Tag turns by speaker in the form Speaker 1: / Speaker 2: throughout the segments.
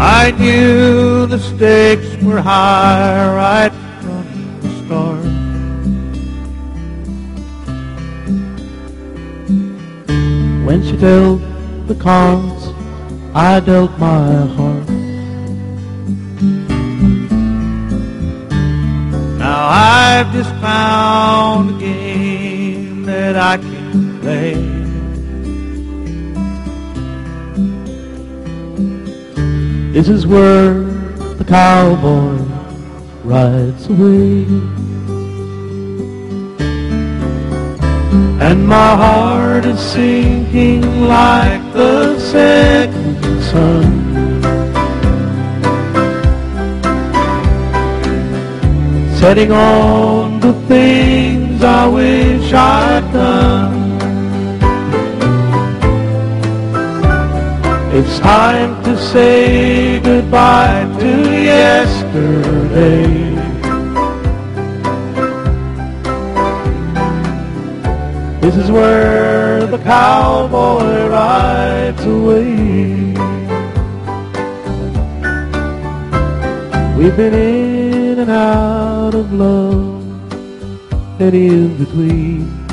Speaker 1: I knew the stakes were high right from the start. When she dealt the cards, I dealt my heart. Now I've just found a game that I can play. This is where the cowboy rides away. And my heart is sinking like the setting sun. Setting on the things I wish I'd done. It's time to say goodbye to yesterday. This is where the cowboy rides away. We've been in and out of love and in between.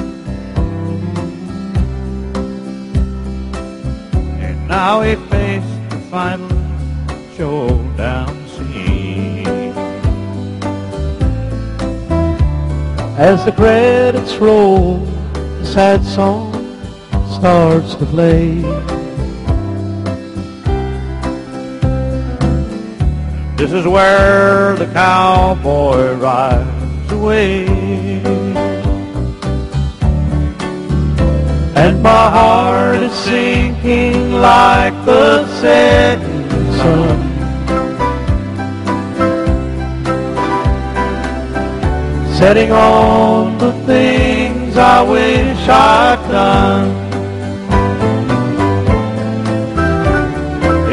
Speaker 1: Now we face the final showdown scene. As the credits roll, the sad song starts to play. This is where the cowboy rides away. My heart is sinking like the setting sun. Setting on the things I wish I'd done.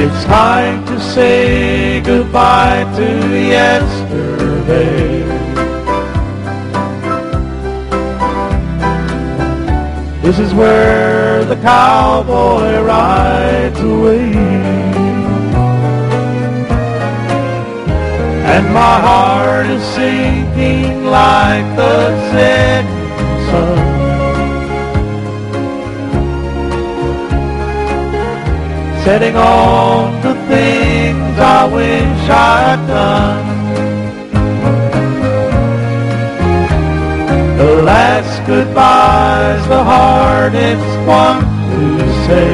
Speaker 1: It's time to say goodbye to yesterday. This is where the cowboy rides away. And my heart is sinking like the setting sun. Setting on the things I wish I'd done. Goodbye's the hardest one to say.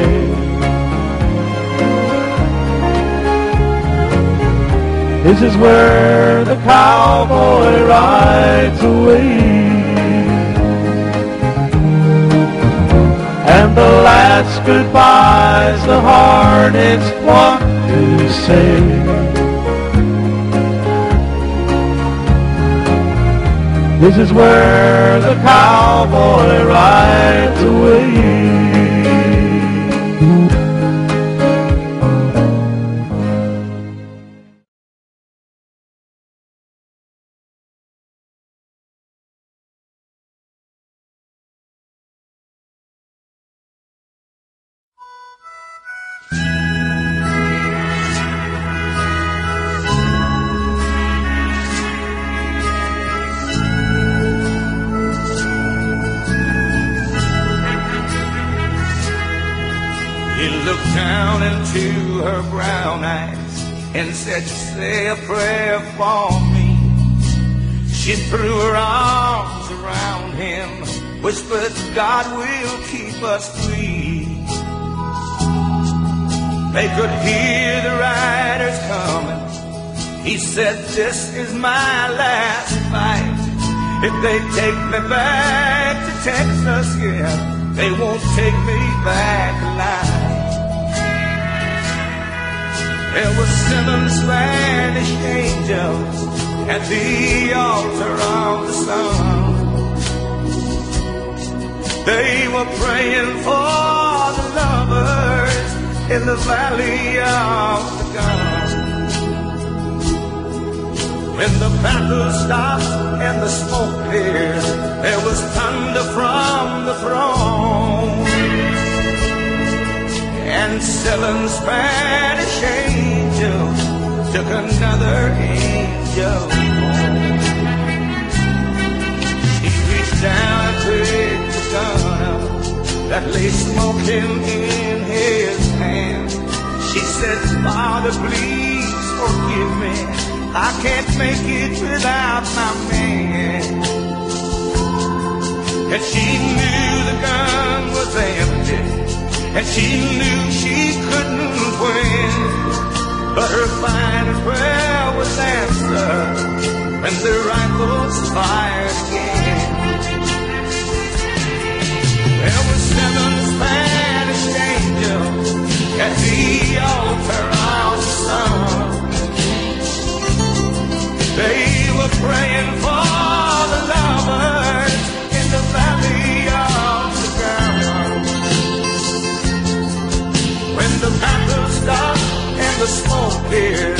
Speaker 1: This is where the cowboy rides away. And the last goodbye's the hardest one to say. This is where the cowboy rides away.
Speaker 2: He looked down into her brown eyes and said, say a prayer for me. She threw her arms around him, whispered, God will keep us free. They could hear the riders coming. He said, this is my last fight. If they take me back to Texas, yeah, they won't take me back alive. There were seven Spanish angels at the altar of the sun. They were praying for the lovers in the valley of the gun. When the battle stopped and the smoke cleared, there was thunder And seven Spanish angels took another angel. He reached down and picked the gun that lay smoking in his hand. She said, Father, please forgive me. I can't make it without my man. And she And she knew she couldn't win. But her final prayer was answered when the rifles fired stopped